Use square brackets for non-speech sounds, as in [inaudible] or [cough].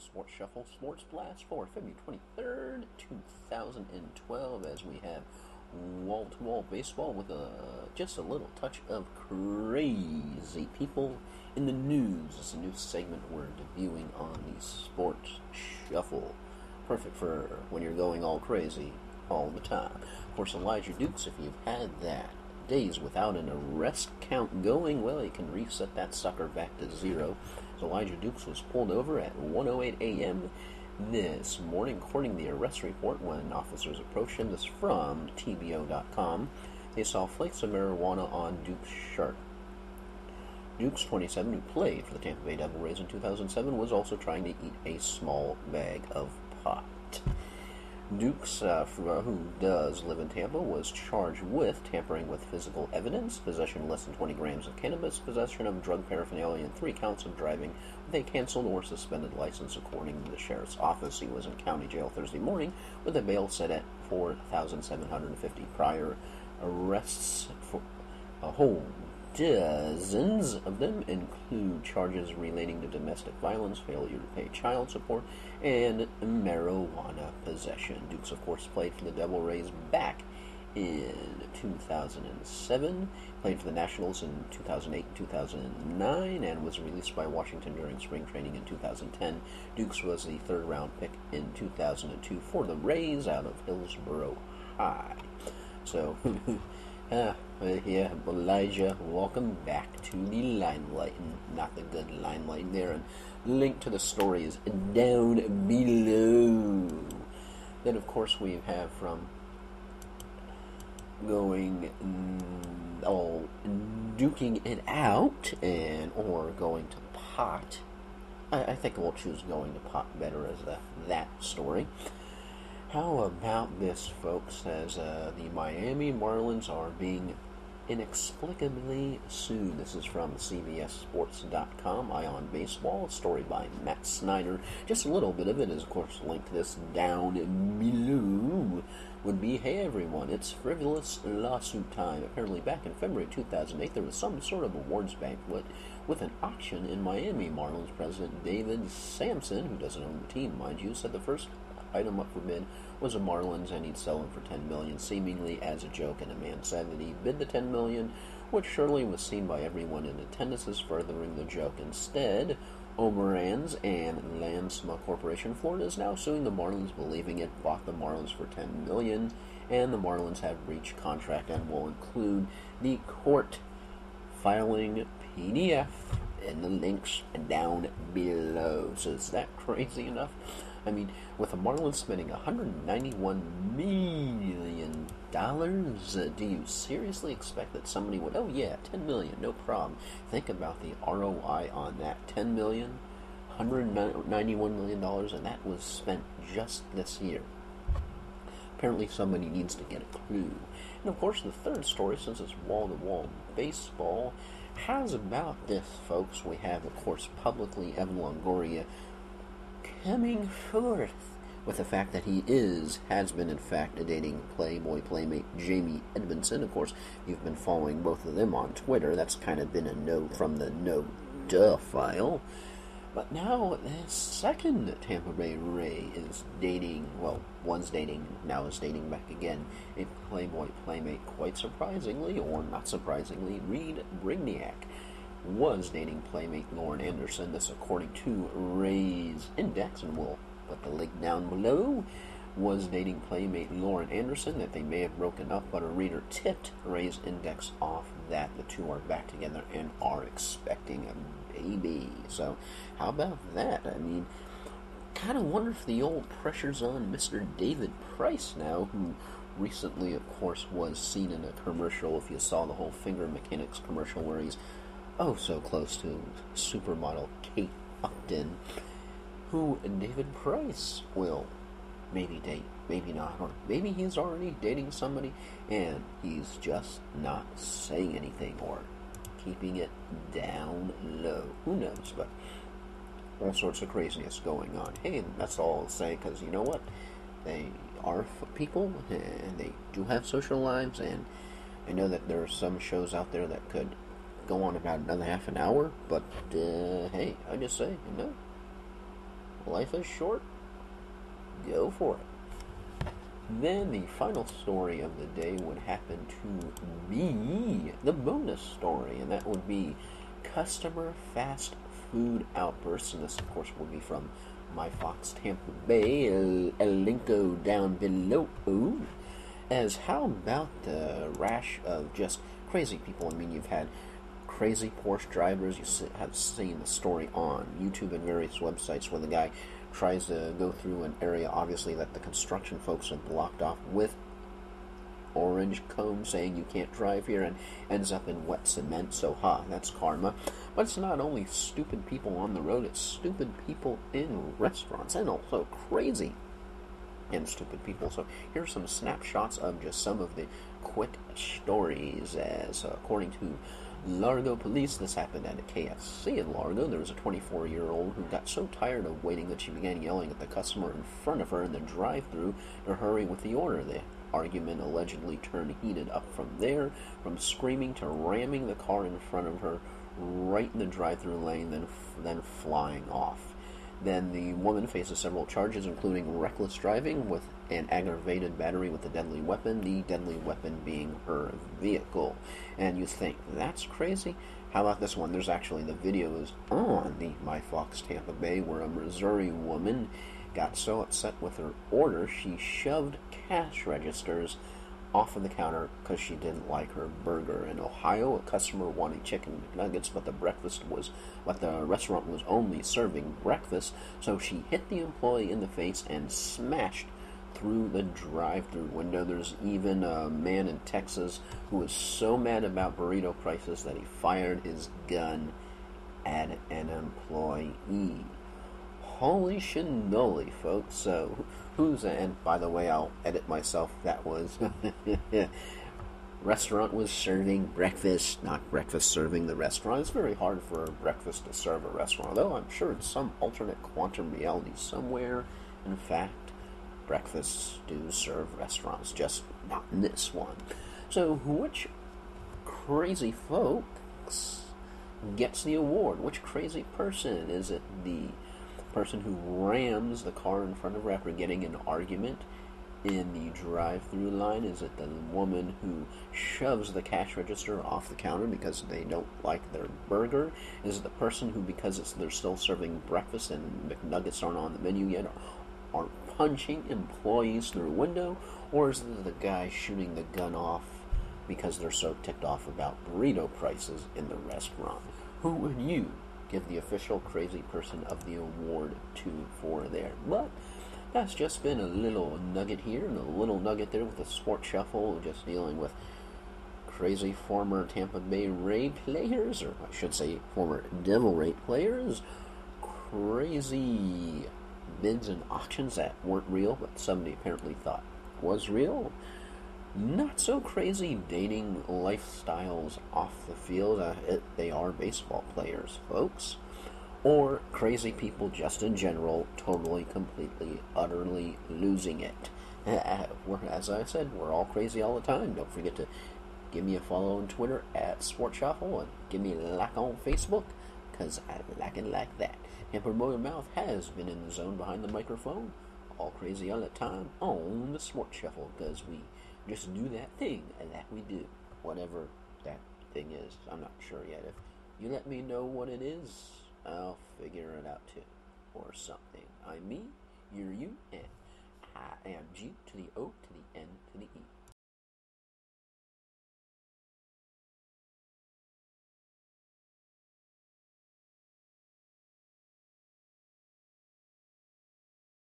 Sports Shuffle Sports Blast for February 23rd, 2012, as we have wall to wall baseball with a, just a little touch of crazy people in the news. It's a new segment we're debuting on the Sports Shuffle. Perfect for when you're going all crazy all the time. Of course, Elijah Dukes, if you've had that days without an arrest count going, well, you can reset that sucker back to zero. Elijah Dukes was pulled over at 1:08 a.m. this morning, according to the arrest report. When officers approached him, this from TBO.com, they saw flakes of marijuana on Dukes' shirt. Dukes, 27, who played for the Tampa Bay Devil Rays in 2007, was also trying to eat a small bag of pot. Dukes, uh, uh, who does live in Tampa, was charged with tampering with physical evidence, possession of less than 20 grams of cannabis, possession of drug paraphernalia, and three counts of driving with a canceled or suspended license, according to the sheriff's office. He was in county jail Thursday morning with a bail set at 4,750 prior arrests for a whole Dozens of them include charges relating to domestic violence, failure to pay child support, and marijuana possession. Dukes, of course, played for the Devil Rays back in 2007, played for the Nationals in 2008 and 2009, and was released by Washington during spring training in 2010. Dukes was the third round pick in 2002 for the Rays out of Hillsborough High. So, [laughs] uh, yeah, Elijah, welcome back to the limelight, not the good limelight there. And link to the story is down below. Then, of course, we have from going mm, all duking it out and or going to pot. I, I think we'll choose going to pot better as the, that story. How about this, folks? As uh, the Miami Marlins are being inexplicably sued. This is from CBSSports.com. Eye on Baseball, a story by Matt Snyder. Just a little bit of it is, of course, linked to this down below. Would be, hey everyone, it's frivolous lawsuit time. Apparently, back in February 2008, there was some sort of awards banquet with an auction in Miami. Marlins president David Samson, who doesn't own the team, mind you, said the first item up for bid was a Marlins and he'd sell him for 10 million, seemingly as a joke. And a man said that he bid the 10 million, which surely was seen by everyone in attendance as furthering the joke. Instead, O'Moran's and Lansma Corporation Florida is now suing the Marlins, believing it bought the Marlins for 10 million, and the Marlins have breached contract and will include the court filing PDF in the links down below. So is that [laughs] crazy enough? I mean, with the Marlins spending 191 million dollars, uh, do you seriously expect that somebody would? Oh yeah, 10 million, no problem. Think about the ROI on that: $10 million, $191 million, and that was spent just this year. Apparently, somebody needs to get a clue. And of course, the third story, since it's wall-to-wall baseball, how's about this, folks? We have, of course, publicly Evan Longoria coming forth with the fact that he is, has been in fact, dating Playboy Playmate Jaime Edmondson. Of course, you've been following both of them on Twitter. That's kind of been a note from the no duh file. But now, the second Tampa Bay Ray is dating, well, one's dating, now is dating back again, a Playboy Playmate, quite surprisingly, or not surprisingly, Reid Brignac was dating playmate Lauren Anderson. This, according to Rays Index, and we'll put the link down below. Was dating playmate Lauren Anderson. That they may have broken up, but a reader tipped Rays Index off that the two are back together and are expecting a baby. So, how about that? I mean, kind of wonder if the old pressure's on Mr. David Price now, who recently, of course, was seen in a commercial. If you saw the whole Finger Mechanics commercial where he's oh so close to supermodel Kate Upton, who David Price will maybe date, maybe not, or maybe he's already dating somebody and he's just not saying anything or keeping it down low. Who knows? But all sorts of craziness going on. Hey, that's all I'll say because you know what? They are people and they do have social lives, and I know that there are some shows out there that could go on about another half an hour, but uh, hey, I just say, you know, Life is short. Go for it. Then the final story of the day would happen to be the bonus story, and that would be customer fast food outbursts. And this, of course, would be from my Fox Tampa Bay. A, a linko down below. Ooh. As how about the rash of just crazy people? I mean, you've had crazy Porsche drivers. You have seen the story on YouTube and various websites where the guy tries to go through an area, obviously, that the construction folks have blocked off with orange cone saying you can't drive here and ends up in wet cement. So, ha, that's karma. But it's not only stupid people on the road, it's stupid people in restaurants and also crazy and stupid people. So, here's some snapshots of just some of the quick stories as according to Largo police. This happened at a KFC in Largo. There was a 24 year old who got so tired of waiting that she began yelling at the customer in front of her in the drive through to hurry with the order. The argument allegedly turned heated up from there, from screaming to ramming the car in front of her right in the drive through lane, then, then flying off. Then the woman faces several charges, including reckless driving with an aggravated battery with a deadly weapon, the deadly weapon being her vehicle. And you think, that's crazy? How about this one? There's actually the videos on the My Fox Tampa Bay where a Missouri woman got so upset with her order she shoved cash registers off of the counter because she didn't like her burger. In Ohio, a customer wanted chicken McNuggets, but the breakfast was, but the restaurant was only serving breakfast, so she hit the employee in the face and smashed through the drive-through window. There's even a man in Texas who was so mad about burrito prices that he fired his gun at an employee. Holy shinoli, folks. So, who's, and by the way, I'll edit myself, that was, [laughs] restaurant was serving breakfast, not breakfast serving the restaurant. It's very hard for breakfast to serve a restaurant, though I'm sure it's some alternate quantum reality somewhere. In fact, breakfasts do serve restaurants, just not in this one. So, which crazy folks gets the award? Which crazy person? Is it the person who rams the car in front of her after getting an argument in the drive-through line? Is it the woman who shoves the cash register off the counter because they don't like their burger? Is it the person who, because it's, they're still serving breakfast and McNuggets aren't on the menu yet, are punching employees through a window? Or is it the guy shooting the gun off because they're so ticked off about burrito prices in the restaurant? Who would you give the official crazy person of the award to for there. But that's just been a little nugget here and a little nugget there with the Sport Shuffle, just dealing with crazy former Tampa Bay Ray players, or I should say former Devil Ray players, crazy bids and auctions that weren't real, but somebody apparently thought was real not so crazy dating lifestyles off the field. Uh, it, they are baseball players, folks. Or crazy people just in general, totally, completely, utterly losing it. [laughs] as I said, we're all crazy all the time. Don't forget to give me a follow on Twitter at Sport Shuffle and give me a like on Facebook, because I like it like that. Hamper Boy Mouth has been in the zone behind the microphone, all crazy all the time on the Smart Shuffle, because we just do that thing and that we do whatever that thing is. I'm not sure yet. If you let me know what it is i'll figure it out too or something. I'm me you're you and i am g to the o to the n to the e